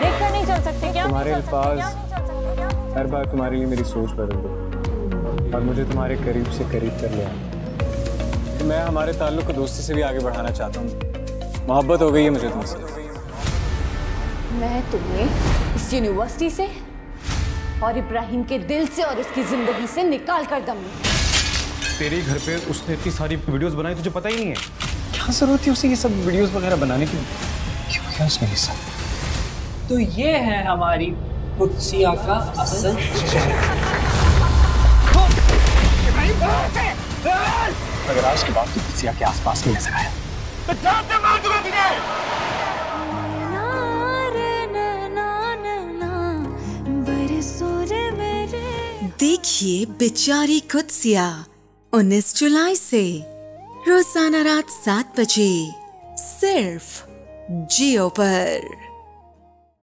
देखकर नहीं चल सकते क्या तुम्हारे नहीं- हर बार तुम्हारे लिए मेरी सोच बदल देती और मुझे तुम्हारे करीब से करीब कर ले आता तो मैं हमारे ताल्लुक को दोस्ती से भी आगे बढ़ाना चाहता हूँ। मोहब्बत हो गई है मुझे तुमसे। मैं तुम्हें इस यूनिवर्सिटी से और इब्राहिम के दिल से और उसकी ज़िंदगी से निकाल कर दूँगी। तेरे घर पे उसने इतनी सारी वीडियोस बनाई तुझे पता ही नहीं है। क्या ज़रूरत थी उसे ये सब वीडियोस वगैरह बनाने की? क्यों किया उसने ये सब? तो ये है हमारी कुर्सिया का असल अगर आज के बाद तो किसी के आसपास नहीं नज़र आया। देखिए बेचारी कुत्सिया 19 जुलाई से। रोज़ाना रात सात बजे सिर्फ़ जियो पर।